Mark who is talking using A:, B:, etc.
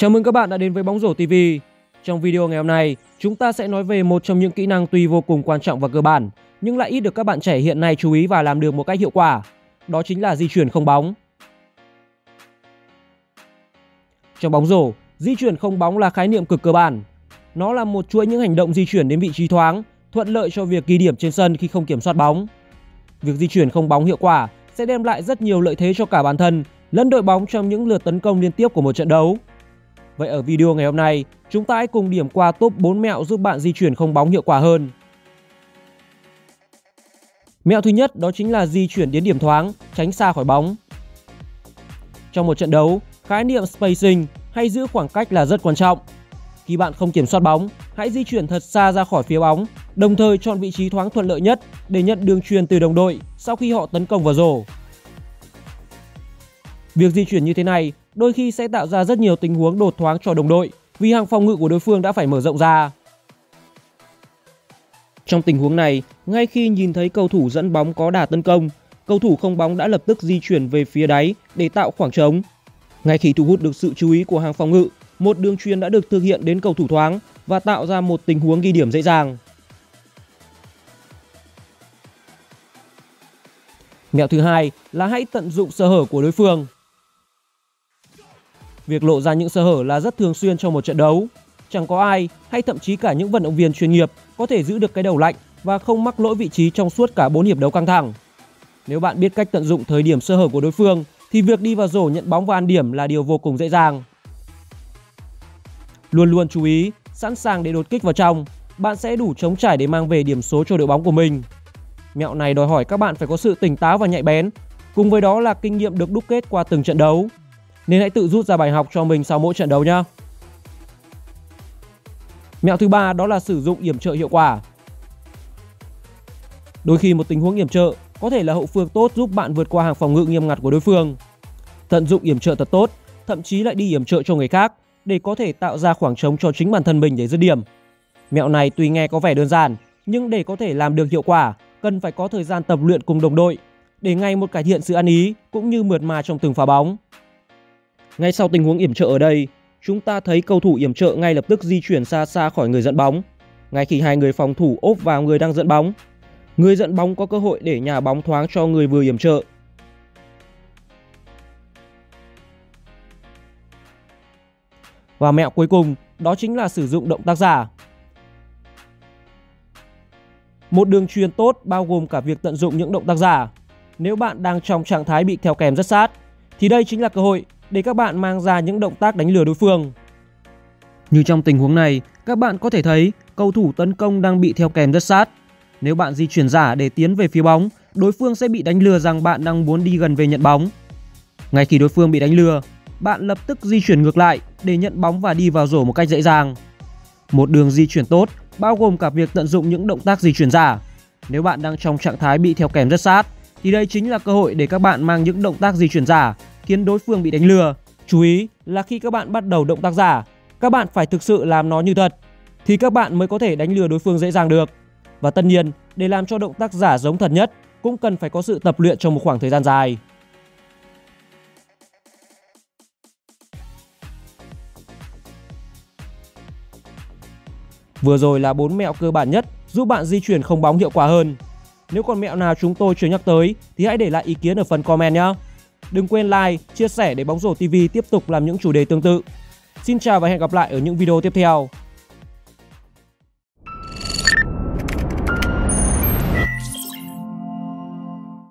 A: Chào mừng các bạn đã đến với Bóng rổ TV. Trong video ngày hôm nay, chúng ta sẽ nói về một trong những kỹ năng tuy vô cùng quan trọng và cơ bản, nhưng lại ít được các bạn trẻ hiện nay chú ý và làm được một cách hiệu quả. Đó chính là di chuyển không bóng. Trong bóng rổ, di chuyển không bóng là khái niệm cực cơ bản. Nó là một chuỗi những hành động di chuyển đến vị trí thoáng, thuận lợi cho việc ghi điểm trên sân khi không kiểm soát bóng. Việc di chuyển không bóng hiệu quả sẽ đem lại rất nhiều lợi thế cho cả bản thân lẫn đội bóng trong những lượt tấn công liên tiếp của một trận đấu. Vậy ở video ngày hôm nay, chúng ta hãy cùng điểm qua top 4 mẹo giúp bạn di chuyển không bóng hiệu quả hơn. Mẹo thứ nhất đó chính là di chuyển đến điểm thoáng, tránh xa khỏi bóng. Trong một trận đấu, khái niệm spacing hay giữ khoảng cách là rất quan trọng. Khi bạn không kiểm soát bóng, hãy di chuyển thật xa ra khỏi phía bóng, đồng thời chọn vị trí thoáng thuận lợi nhất để nhận đường truyền từ đồng đội sau khi họ tấn công vào rổ. Việc di chuyển như thế này đôi khi sẽ tạo ra rất nhiều tình huống đột thoáng cho đồng đội vì hàng phòng ngự của đối phương đã phải mở rộng ra. Trong tình huống này, ngay khi nhìn thấy cầu thủ dẫn bóng có đà tấn công, cầu thủ không bóng đã lập tức di chuyển về phía đáy để tạo khoảng trống. Ngay khi thu hút được sự chú ý của hàng phòng ngự, một đường truyền đã được thực hiện đến cầu thủ thoáng và tạo ra một tình huống ghi điểm dễ dàng. Mẹo thứ hai là hãy tận dụng sơ hở của đối phương. Việc lộ ra những sơ hở là rất thường xuyên trong một trận đấu. Chẳng có ai hay thậm chí cả những vận động viên chuyên nghiệp có thể giữ được cái đầu lạnh và không mắc lỗi vị trí trong suốt cả 4 hiệp đấu căng thẳng. Nếu bạn biết cách tận dụng thời điểm sơ hở của đối phương thì việc đi vào rổ nhận bóng và ăn điểm là điều vô cùng dễ dàng. Luôn luôn chú ý, sẵn sàng để đột kích vào trong, bạn sẽ đủ chống trải để mang về điểm số cho đội bóng của mình. Mẹo này đòi hỏi các bạn phải có sự tỉnh táo và nhạy bén, cùng với đó là kinh nghiệm được đúc kết qua từng trận đấu nên hãy tự rút ra bài học cho mình sau mỗi trận đấu nhé. Mẹo thứ ba đó là sử dụng yểm trợ hiệu quả. Đôi khi một tình huống yểm trợ có thể là hậu phương tốt giúp bạn vượt qua hàng phòng ngự nghiêm ngặt của đối phương. Tận dụng yểm trợ thật tốt, thậm chí lại đi yểm trợ cho người khác để có thể tạo ra khoảng trống cho chính bản thân mình để dứt điểm. Mẹo này tuy nghe có vẻ đơn giản, nhưng để có thể làm được hiệu quả, cần phải có thời gian tập luyện cùng đồng đội để ngày một cải thiện sự ăn ý cũng như mượt mà trong từng pha bóng. Ngay sau tình huống yểm trợ ở đây, chúng ta thấy cầu thủ yểm trợ ngay lập tức di chuyển xa xa khỏi người dẫn bóng. Ngay khi hai người phòng thủ ốp vào người đang dẫn bóng, người dẫn bóng có cơ hội để nhà bóng thoáng cho người vừa yểm trợ. Và mẹo cuối cùng đó chính là sử dụng động tác giả. Một đường truyền tốt bao gồm cả việc tận dụng những động tác giả. Nếu bạn đang trong trạng thái bị theo kèm rất sát, thì đây chính là cơ hội để các bạn mang ra những động tác đánh lừa đối phương. Như trong tình huống này, các bạn có thể thấy cầu thủ tấn công đang bị theo kèm rất sát. Nếu bạn di chuyển giả để tiến về phía bóng, đối phương sẽ bị đánh lừa rằng bạn đang muốn đi gần về nhận bóng. Ngay khi đối phương bị đánh lừa, bạn lập tức di chuyển ngược lại để nhận bóng và đi vào rổ một cách dễ dàng. Một đường di chuyển tốt bao gồm cả việc tận dụng những động tác di chuyển giả. Nếu bạn đang trong trạng thái bị theo kèm rất sát, thì đây chính là cơ hội để các bạn mang những động tác di chuyển giả khiến đối phương bị đánh lừa. Chú ý là khi các bạn bắt đầu động tác giả, các bạn phải thực sự làm nó như thật thì các bạn mới có thể đánh lừa đối phương dễ dàng được. Và tất nhiên, để làm cho động tác giả giống thật nhất cũng cần phải có sự tập luyện trong một khoảng thời gian dài. Vừa rồi là bốn mẹo cơ bản nhất giúp bạn di chuyển không bóng hiệu quả hơn. Nếu còn mẹo nào chúng tôi chưa nhắc tới thì hãy để lại ý kiến ở phần comment nhé. Đừng quên like, chia sẻ để Bóng rổ TV tiếp tục làm những chủ đề tương tự. Xin chào và hẹn gặp lại ở những video tiếp theo.